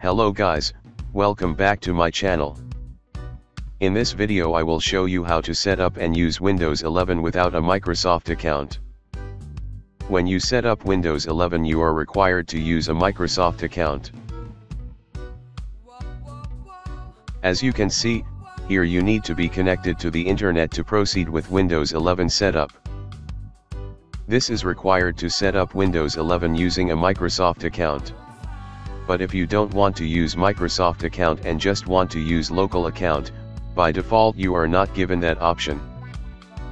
Hello guys, welcome back to my channel. In this video I will show you how to set up and use Windows 11 without a Microsoft account. When you set up Windows 11 you are required to use a Microsoft account. As you can see, here you need to be connected to the internet to proceed with Windows 11 setup. This is required to set up Windows 11 using a Microsoft account. But if you don't want to use Microsoft account and just want to use local account, by default you are not given that option.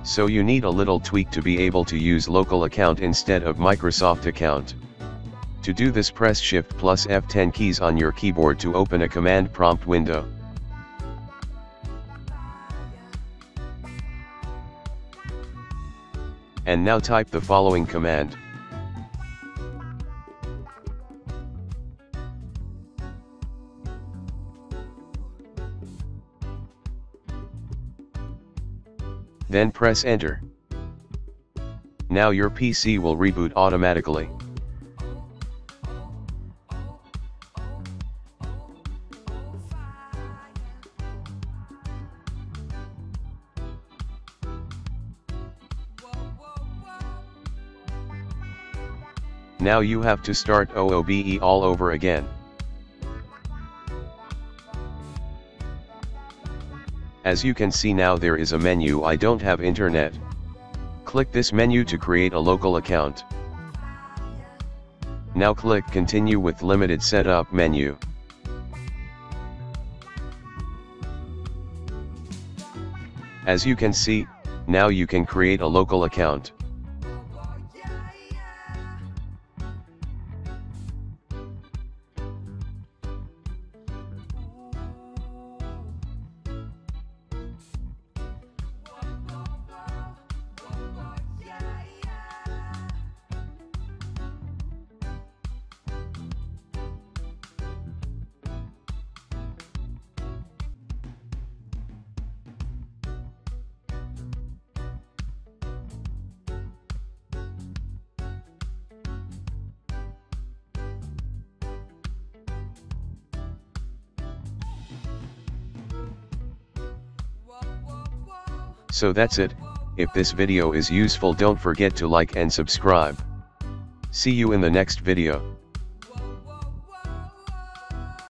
So you need a little tweak to be able to use local account instead of Microsoft account. To do this press Shift plus F10 keys on your keyboard to open a command prompt window. And now type the following command. Then press enter. Now your PC will reboot automatically. Now you have to start OOBE all over again. As you can see now there is a menu I don't have internet. Click this menu to create a local account. Now click continue with limited setup menu. As you can see, now you can create a local account. So that's it, if this video is useful don't forget to like and subscribe. See you in the next video.